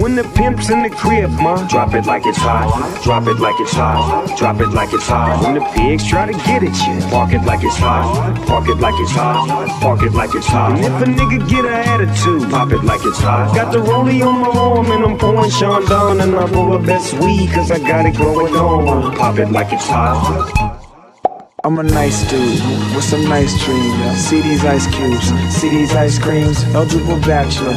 When the pimp's in the crib, ma, drop it like it's hot. Drop it like it's hot. Drop it like it's hot. When the pigs try to get at you, park it like it's hot. Park it like it's hot. Park it like it's hot. And if a nigga get a attitude, pop it like it's hot. Got the rollie on my arm and I'm pouring Chandon and I roll the best weed cause I got it going on. Pop it like it's hot. I'm a nice dude with some nice dreams. See these ice cubes, see these ice creams. Eligible bachelor,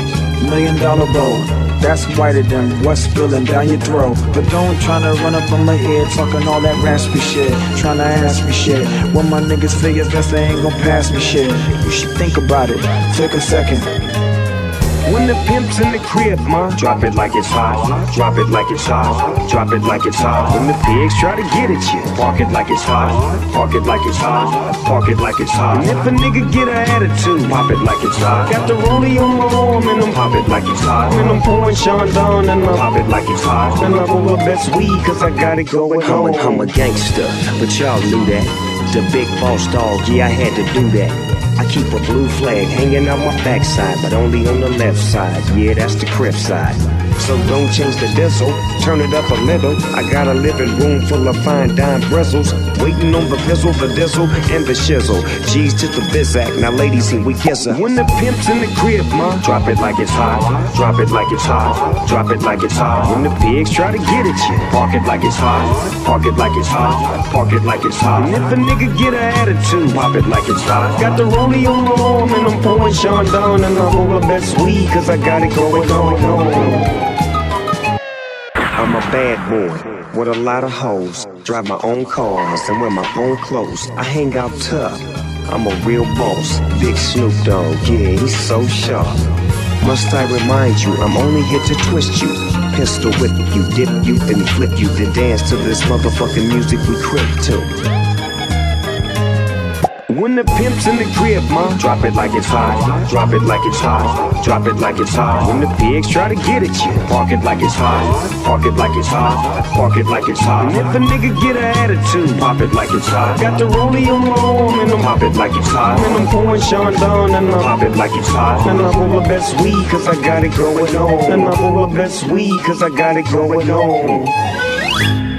million dollar bow. That's whiter than what's spilling down your throat. But don't tryna run up on my head talking all that raspy shit. Tryna ask me shit. When my niggas figure best they ain't gon' pass me shit. You should think about it. Take a second. When the pimp's in the crib, ma, drop it like it's hot. Drop it like it's hot. Drop it like it's hot. When the pigs try to get at you, park it like it's hot. Park it like it's hot. Park it like it's hot. And if a nigga get an attitude, pop it like it's hot. Got the rollie on my arm and I'm pop it like it's hot. And I'm pouring Chandon and I'm pop it like it's hot. And I roll the best weed cause I got it going I'm on. a, I'm a gangster, but y'all knew that. The big boss dog, yeah, I had to do that. I keep a blue flag hanging out my backside, but only on the left side. Yeah, that's the crib side. So don't change the diesel, turn it up a little. I got a living room full of fine dime bristles, waiting on the pizzle, the dizzle, and the shizzle. G's to the bizac, now ladies, here we kiss her. When the pimp's in the crib, ma, drop it like it's hot. Drop it like it's hot. Drop it like it's hot. When the pigs try to get at you, park it like it's hot. Park it like it's hot. Park it like it's hot. And if a nigga get an attitude, pop it like it's hot. Got the rollie on my arm and I'm pouring Chandon and I roll the best weed cause I got it going on. I'm a bad boy with a lot of hoes. Drive my own cars and wear my own clothes. I hang out tough. I'm a real boss. Big Snoop Dogg, yeah, he's so sharp. Must I remind you, I'm only here to twist you. Pistol whip you, dip you, then flip you, then dance to this motherfucking music we crib to. When the pimp's in the crib, ma, drop it like it's hot. Drop it like it's hot. Drop it like it's hot. When the pigs try to get at you, park it like it's hot. Park it like it's hot. Park it like it's hot. And if a nigga get an attitude, pop it like it's hot. Got the rollie on my arm and I'm pop it like it's hot. And I'm pouring Chandon and I'm pop it like it's hot. And I roll the best weed cause I got it going on. And I roll the best weed cause I got it going on.